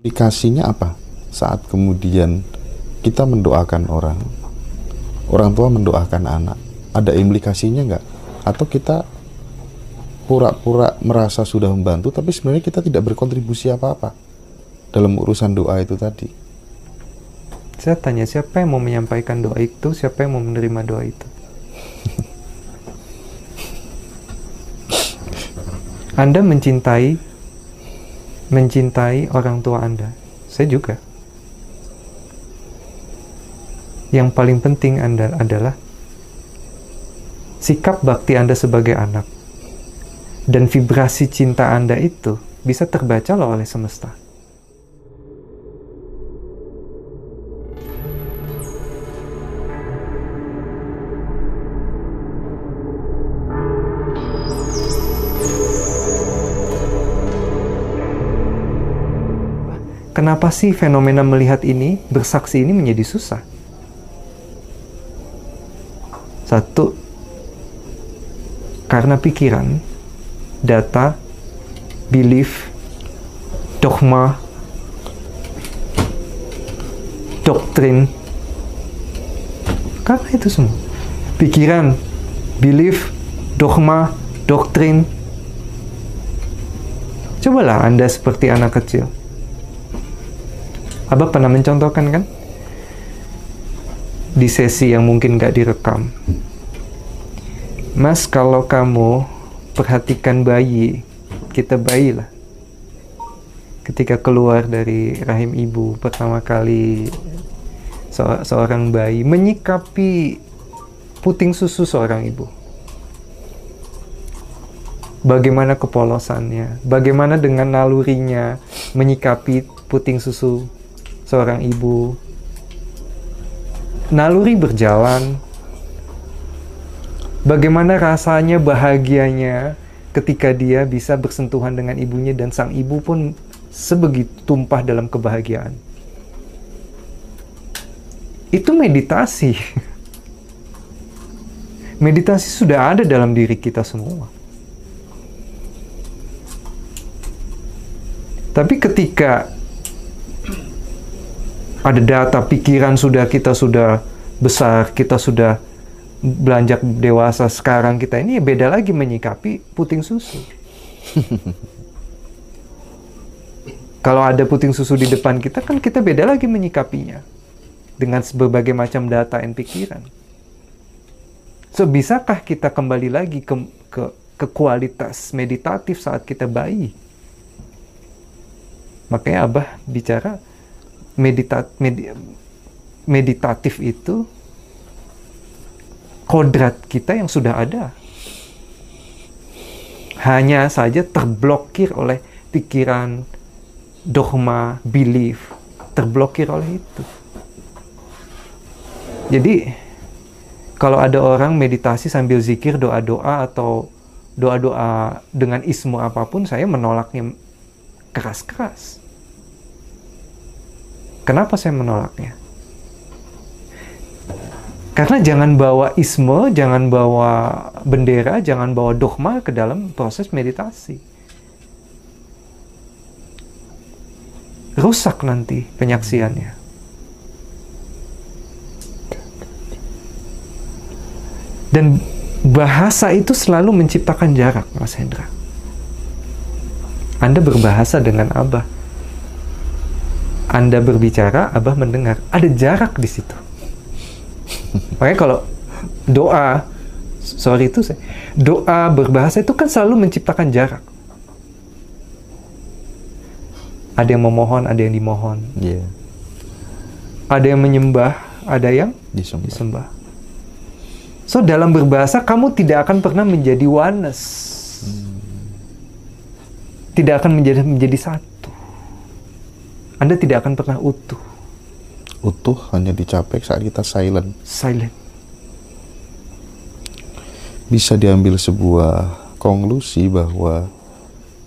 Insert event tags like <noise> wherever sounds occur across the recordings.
Implikasinya apa? Saat kemudian kita mendoakan orang, orang tua mendoakan anak, ada implikasinya nggak? Atau kita pura-pura merasa sudah membantu, tapi sebenarnya kita tidak berkontribusi apa-apa dalam urusan doa itu tadi? Saya tanya siapa yang mau menyampaikan doa itu, siapa yang mau menerima doa itu? <laughs> Anda mencintai mencintai orang tua Anda. Saya juga. Yang paling penting Anda adalah sikap bakti Anda sebagai anak dan vibrasi cinta Anda itu bisa terbaca oleh semesta. Kenapa sih fenomena melihat ini, bersaksi ini menjadi susah? Satu, karena pikiran, data, belief, dogma, doktrin, karena itu semua. Pikiran, belief, dogma, doktrin. Cobalah Anda seperti anak kecil Abah pernah mencontohkan kan? Di sesi yang mungkin gak direkam. Mas, kalau kamu perhatikan bayi, kita bayi lah. Ketika keluar dari rahim ibu pertama kali se seorang bayi menyikapi puting susu seorang ibu. Bagaimana kepolosannya, bagaimana dengan nalurinya menyikapi puting susu seorang ibu. Naluri berjalan. Bagaimana rasanya bahagianya ketika dia bisa bersentuhan dengan ibunya dan sang ibu pun sebegitu tumpah dalam kebahagiaan. Itu meditasi. <laughs> Meditasi sudah ada dalam diri kita semua. Tapi ketika ada data pikiran sudah kita sudah besar, kita sudah belanjak dewasa sekarang kita ini ya beda lagi menyikapi puting susu. <laughs> Kalau ada puting susu di depan kita kan kita beda lagi menyikapinya dengan berbagai macam data dan pikiran. So bisakah kita kembali lagi ke, ke, ke kualitas meditatif saat kita bayi? Makanya Abah bicara meditat med, meditatif itu kodrat kita yang sudah ada. Hanya saja terblokir oleh pikiran dogma belief terblokir oleh itu. Jadi kalau ada orang meditasi sambil zikir doa-doa atau doa-doa dengan ismu apa pun saya menolaknya keras-keras Kenapa saya menolaknya? Karena jangan bawa isme, jangan bawa bendera, jangan bawa dogma ke dalam proses meditasi. Rusak nanti penyaksiannya. Dan bahasa itu selalu menciptakan jarak, Mas Hendra. Anda berbahasa dengan Abah anda berbicara, Abah mendengar. Ada jarak di situ. <laughs> Makanya kalau doa, sorry itu saya, doa berbahasa itu kan selalu menciptakan jarak. Ada yang memohon, ada yang dimohon. Yeah. Ada yang menyembah, ada yang disembah. disembah. So dalam berbahasa kamu tidak akan pernah menjadi oneness. Hmm. Tidak akan menjadi menjadi satu. Anda tidak akan pernah utuh. Utuh hanya dicapai saat kita silent. Silent. Bisa diambil sebuah konklusi bahwa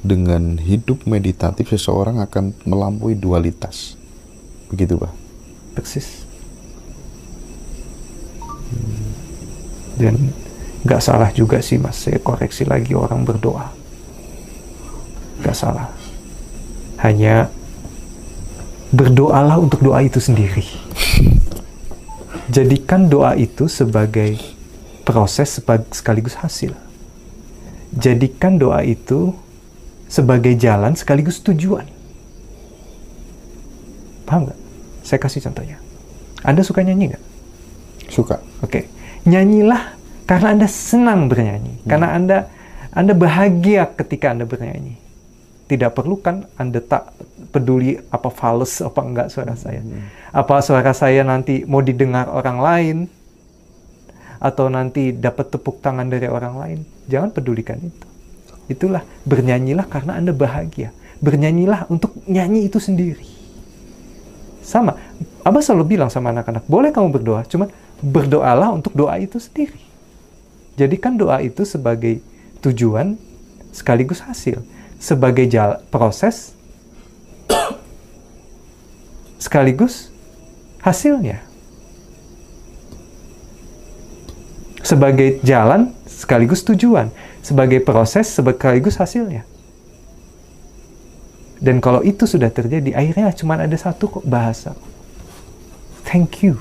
dengan hidup meditatif seseorang akan melampaui dualitas. Begitu, Pak? Persis. Dan nggak salah juga sih, Mas. Saya koreksi lagi orang berdoa. Nggak salah. Hanya berdoalah untuk doa itu sendiri. Jadikan doa itu sebagai proses sekaligus hasil. Jadikan doa itu sebagai jalan sekaligus tujuan. Paham nggak? Saya kasih contohnya. Anda suka nyanyi nggak? Suka. Oke. Nyanyilah karena Anda senang bernyanyi. Hmm. Karena Anda Anda bahagia ketika Anda bernyanyi. Tidak perlu kan Anda tak peduli apa fals apa enggak suara saya. Apa suara saya nanti mau didengar orang lain atau nanti dapat tepuk tangan dari orang lain. Jangan pedulikan itu. Itulah bernyanyilah karena Anda bahagia. Bernyanyilah untuk nyanyi itu sendiri. Sama. Abah selalu bilang sama anak-anak, boleh kamu berdoa, cuman berdoalah untuk doa itu sendiri. Jadikan doa itu sebagai tujuan sekaligus hasil. Sebagai proses sekaligus hasilnya. Sebagai jalan sekaligus tujuan sebagai proses sekaligus hasilnya. Dan kalau itu sudah terjadi, akhirnya cuma ada satu kok bahasa. Thank you.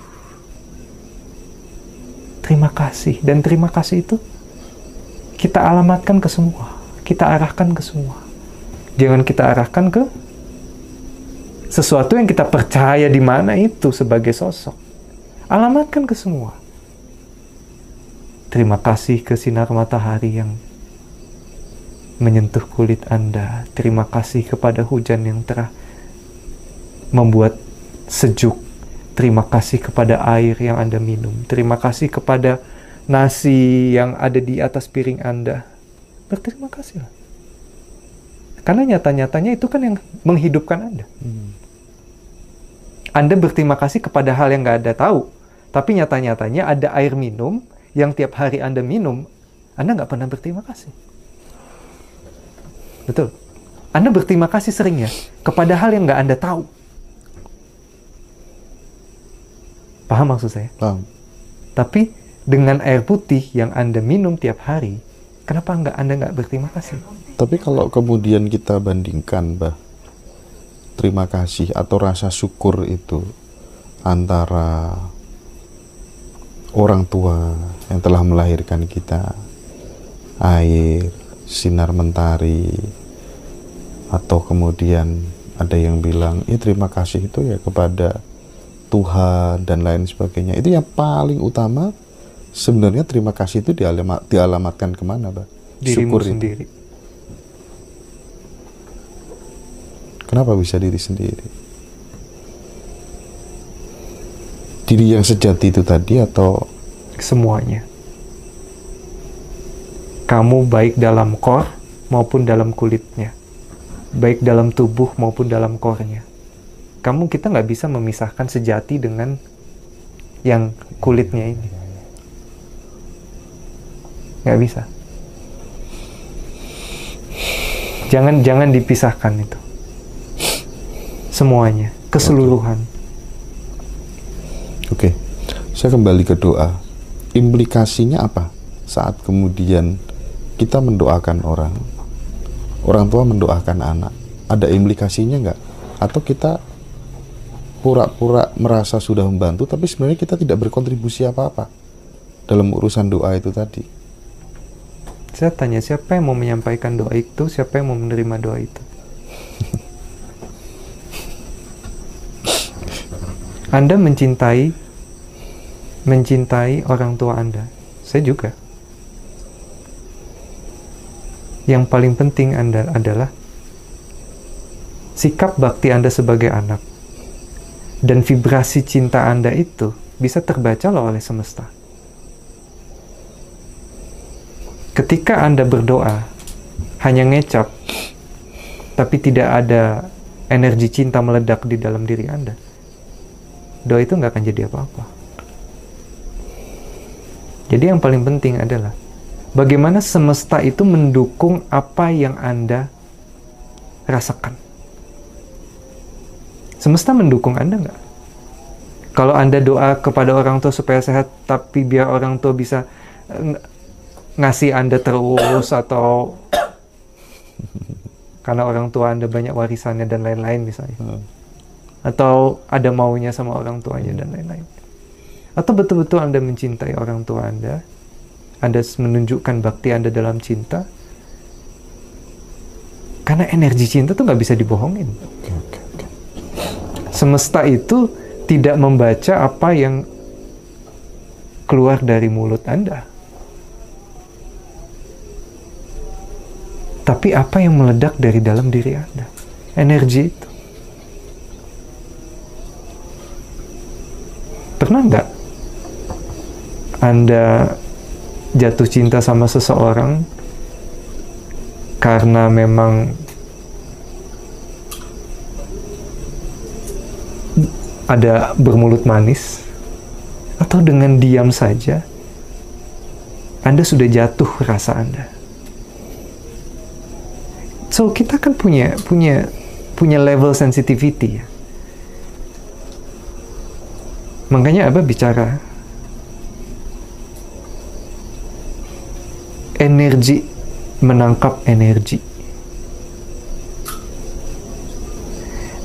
Terima kasih. Dan terima kasih itu kita alamatkan ke semua. Kita arahkan ke semua. Jangan kita arahkan ke sesuatu yang kita percaya di mana itu sebagai sosok. Alamatkan ke semua. Terima kasih ke sinar matahari yang menyentuh kulit Anda. Terima kasih kepada hujan yang telah membuat sejuk. Terima kasih kepada air yang Anda minum. Terima kasih kepada nasi yang ada di atas piring Anda. Berterima kasih. Karena nyata-nyatanya itu kan yang menghidupkan Anda. Hmm. Anda berterima kasih kepada hal yang nggak Anda tahu. Tapi nyata-nyatanya ada air minum yang tiap hari Anda minum, Anda nggak pernah berterima kasih. Betul. Anda berterima kasih sering ya kepada hal yang nggak Anda tahu. Paham maksud saya? Paham. Tapi dengan air putih yang Anda minum tiap hari, kenapa nggak Anda nggak berterima kasih? Tapi kalau kemudian kita bandingkan, bah, terima kasih atau rasa syukur itu antara orang tua yang telah melahirkan kita, air, sinar mentari atau kemudian ada yang bilang ya terima kasih itu ya kepada Tuhan dan lain sebagainya itu yang paling utama sebenarnya terima kasih itu dialamat, dialamatkan ke mana Pak? Dirimu Syukur sendiri itu. Kenapa bisa diri sendiri diri yang sejati itu tadi atau semuanya kamu baik dalam kor maupun dalam kulitnya, baik dalam tubuh maupun dalam kornya. Kamu kita nggak bisa memisahkan sejati dengan yang kulitnya ini. Nggak bisa. Jangan jangan dipisahkan itu. Semuanya, keseluruhan. Oke. Saya kembali ke doa. Implikasinya apa saat kemudian kita mendoakan orang, orang tua mendoakan anak, ada implikasinya nggak? Atau kita pura-pura merasa sudah membantu, tapi sebenarnya kita tidak berkontribusi apa-apa dalam urusan doa itu tadi? Saya tanya siapa yang mau menyampaikan doa itu, siapa yang mau menerima doa itu? Anda mencintai mencintai orang tua Anda. Saya juga yang paling penting Anda adalah sikap bakti Anda sebagai anak. Dan vibrasi cinta Anda itu bisa terbaca loh oleh semesta. Ketika Anda berdoa, hanya ngecap, tapi tidak ada energi cinta meledak di dalam diri Anda, doa itu nggak akan jadi apa-apa. Jadi yang paling penting adalah bagaimana semesta itu mendukung apa yang Anda rasakan. Semesta mendukung Anda nggak? Kalau Anda doa kepada orang tua supaya sehat, tapi biar orang tua bisa eh, ngasih Anda terus atau karena orang tua Anda banyak warisannya dan lain-lain misalnya. Hmm. Atau ada maunya sama orang tuanya dan lain-lain. Atau betul-betul Anda mencintai orang tua Anda, Anda menunjukkan bakti Anda dalam cinta, karena energi cinta tuh nggak bisa dibohongin. Semesta itu tidak membaca apa yang keluar dari mulut Anda. Tapi apa yang meledak dari dalam diri Anda. Energi itu. Pernah nggak Anda jatuh cinta sama seseorang karena memang ada bermulut manis atau dengan diam saja Anda sudah jatuh rasa Anda. So kita kan punya punya punya level sensitivity ya. Makanya Abah bicara energi menangkap energi.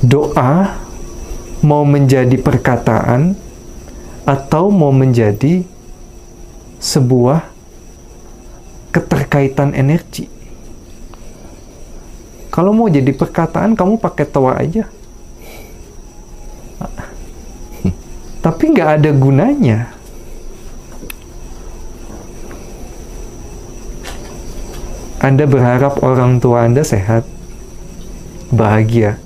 Doa mau menjadi perkataan atau mau menjadi sebuah keterkaitan energi. Kalau mau jadi perkataan, kamu pakai tawa aja. Tapi nggak ada gunanya. Anda berharap orang tua Anda sehat, bahagia.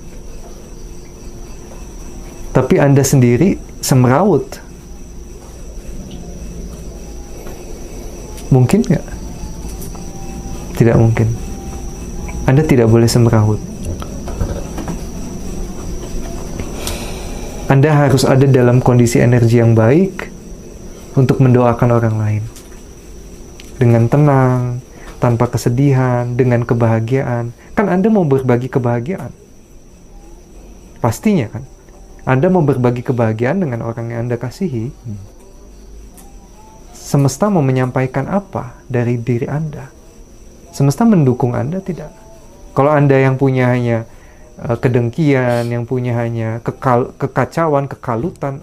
Tapi Anda sendiri semrawut. Mungkin nggak? Tidak mungkin. Anda tidak boleh semrawut. Anda harus ada dalam kondisi energi yang baik untuk mendoakan orang lain. Dengan tenang, tanpa kesedihan, dengan kebahagiaan. Kan Anda mau berbagi kebahagiaan. Pastinya kan. Anda mau berbagi kebahagiaan dengan orang yang Anda kasihi. Semesta mau menyampaikan apa dari diri Anda? Semesta mendukung Anda tidak? Kalau Anda yang punya hanya uh, kedengkian, yang punya hanya kekal kekacauan, kekalutan,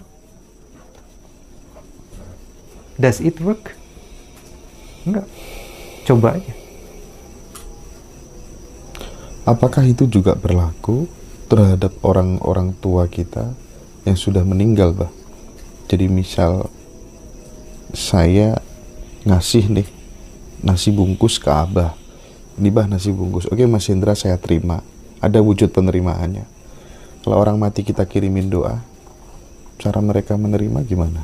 does it work? Enggak. Coba aja. Apakah itu juga berlaku terhadap orang-orang tua kita yang sudah meninggal, Bah? Jadi misal saya ngasih nih nasi bungkus ke Abah. Ini Bah nasi bungkus. Oke Mas Hendra saya terima. Ada wujud penerimaannya. Kalau orang mati kita kirimin doa, cara mereka menerima gimana?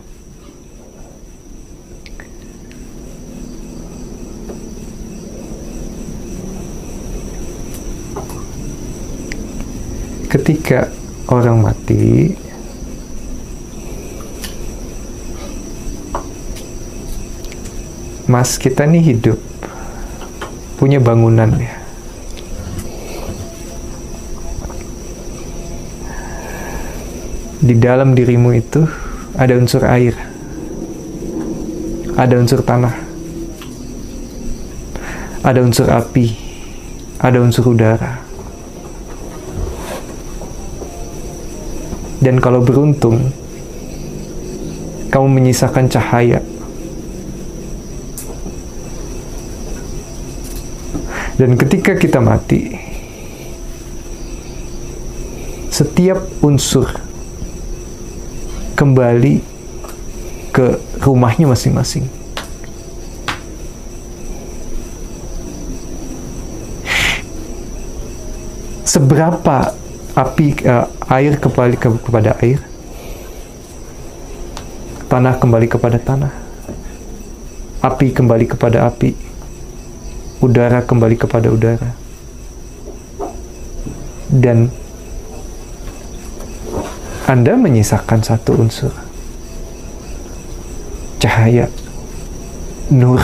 Ketika orang mati, Mas kita nih hidup punya bangunan ya. Di dalam dirimu itu ada unsur air, ada unsur tanah, ada unsur api, ada unsur udara. Dan kalau beruntung, kamu menyisakan cahaya Dan ketika kita mati, setiap unsur kembali ke rumahnya masing-masing. Seberapa api uh, air kembali ke, kepada air, tanah kembali kepada tanah, api kembali kepada api, udara kembali kepada udara. Dan Anda menyisakan satu unsur. Cahaya. Nur.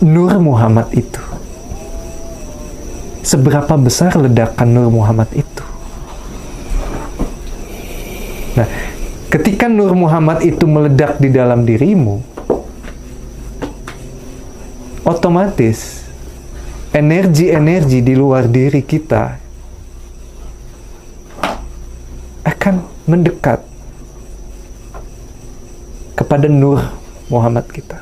Nur Muhammad itu. Seberapa besar ledakan Nur Muhammad itu? Nah, ketika Nur Muhammad itu meledak di dalam dirimu, otomatis energi-energi di luar diri kita akan mendekat kepada nur Muhammad kita.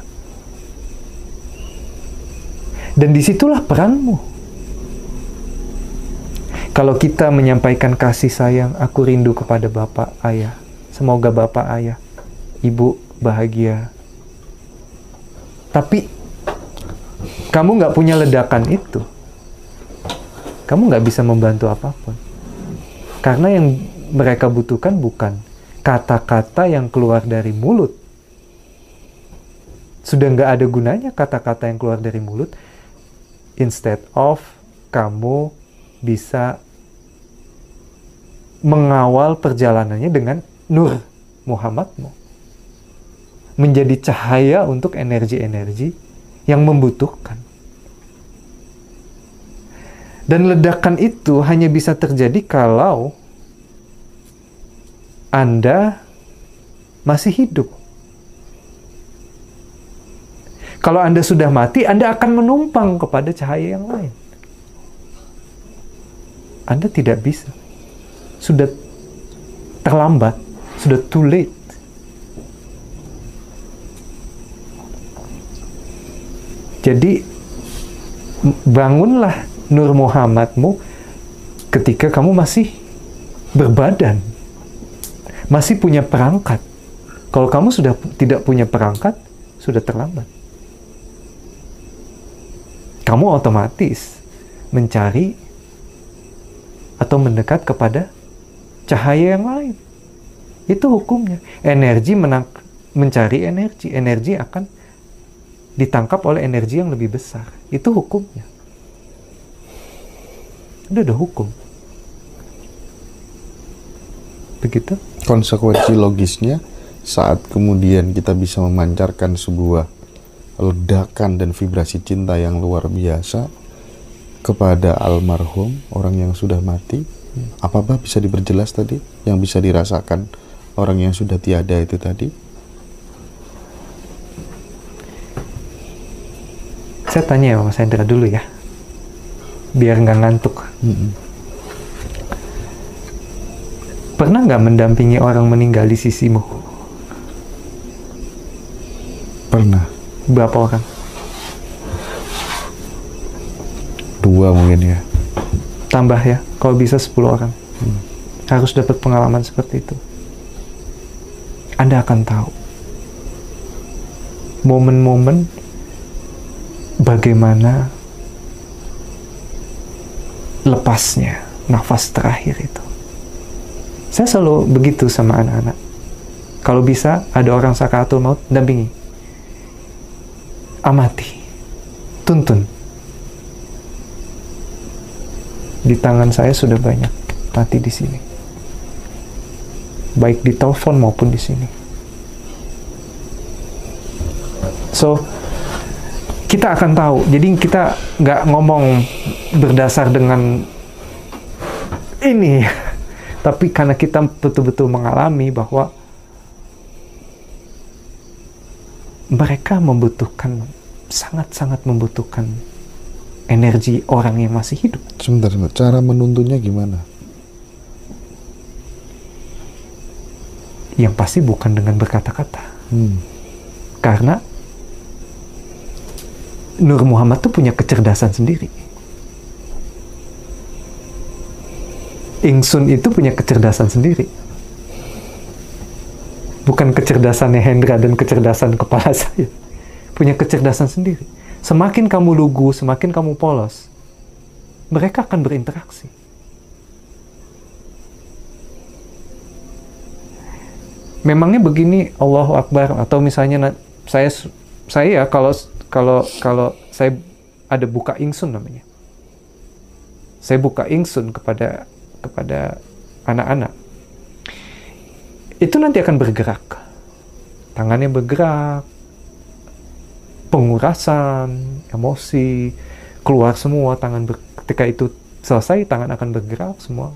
Dan di situlah peranmu. Kalau kita menyampaikan kasih sayang, aku rindu kepada Bapak, Ayah. Semoga Bapak, Ayah, Ibu bahagia. Tapi kamu nggak punya ledakan itu. Kamu nggak bisa membantu apa pun. Karena yang mereka butuhkan bukan kata-kata yang keluar dari mulut. Sudah nggak ada gunanya kata-kata yang keluar dari mulut. Instead of kamu bisa mengawal perjalanannya dengan nur Muhammadmu. Menjadi cahaya untuk energi-energi yang membutuhkan. Dan ledakan itu hanya bisa terjadi kalau Anda masih hidup. Kalau Anda sudah mati, Anda akan menumpang kepada cahaya yang lain. Anda tidak bisa. Sudah terlambat, sudah too late. Jadi bangunlah Nur Muhammadmu ketika kamu masih berbadan, masih punya perangkat. Kalau kamu sudah tidak punya perangkat, sudah terlambat. Kamu otomatis mencari atau mendekat kepada cahaya yang lain. Itu hukumnya. Energi menang, mencari energi, energi akan ditangkap oleh energi yang lebih besar. Itu hukumnya. Itu udah hukum. Begitu? Konsekuensi logisnya saat kemudian kita bisa memancarkan sebuah ledakan dan vibrasi cinta yang luar biasa kepada almarhum orang yang sudah mati apa apa bisa diperjelas tadi yang bisa dirasakan orang yang sudah tiada itu tadi Saya tanya ya Mas Hendra dulu ya, biar nggak ngantuk. Mm-mm. Pernah nggak mendampingi orang meninggal di sisimu? pernah Berapa orang? dua mungkin ya Tambah ya, kalau bisa 10 orang. Harus dapat pengalaman seperti itu. Anda akan tahu momen-momen bagaimana lepasnya nafas terakhir itu. Saya selalu begitu sama anak-anak. Kalau bisa ada orang sakaratul maut, dampingi. Amati. Tuntun. Di tangan saya sudah banyak mati di sini. Baik di telepon maupun di sini. So, kita akan tahu. Jadi kita nggak ngomong berdasar dengan ini, tapi karena kita betul-betul mengalami bahwa mereka membutuhkan sangat-sangat membutuhkan energi orang yang masih hidup. sebentar sebentar cara menuntunnya gimana Yang pasti bukan dengan berkata-kata. hmm. Karena Nur Muhammad tuh punya kecerdasan sendiri. Ingsun itu punya kecerdasan sendiri. Bukan kecerdasannya Hendra dan kecerdasan kepala <laughs> saya. Punya kecerdasan sendiri. Semakin kamu lugu, semakin kamu polos, mereka akan berinteraksi. Memangnya begini Allahu Akbar atau misalnya saya saya kalau kalau kalau saya ada buka ingsun namanya. Saya buka ingsun kepada kepada anak-anak. Itu nanti akan bergerak. Tangannya bergerak, pengurasan, emosi, keluar semua tangan ber- ketika itu selesai tangan akan bergerak semua